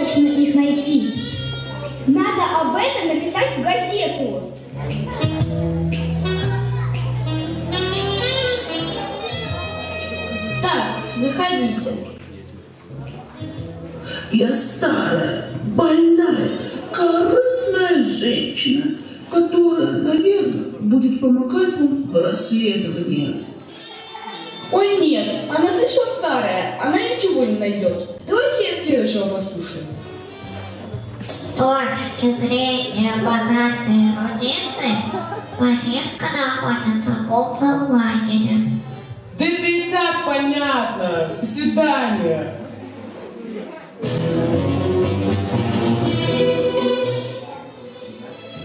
точно их найти. Надо об этом написать в газету. Так, заходите. Я старая, больная, корыстная женщина, которая, наверное, будет помогать вам в расследовании. Ой, нет, она слишком старая, она ничего не найдет. Давайте я следующего послушаю. С точки зрения банальной эрудиции, Маришка находится в умном лагере. Да это и так понятно. До свидания.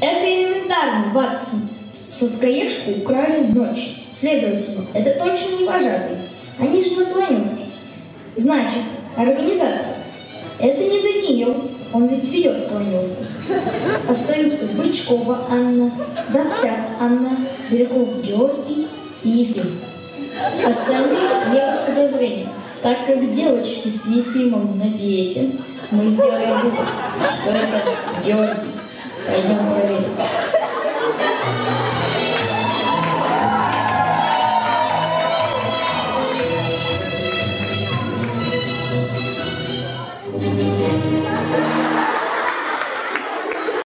Это элементарно, Ватсон. Сладкоежку украли ночью. Следовательно, это точно не вожатый. Они же на планерке. Значит, организатор. Это не Даниил, он ведь ведет планерку. Остаются Бычкова Анна, Давтят Анна, Бирюков Георгий и Ефим. Остальные нет подозрения. Так как девочки с Ефимом на диете, мы сделаем вывод, что это Георгий. Пойдем.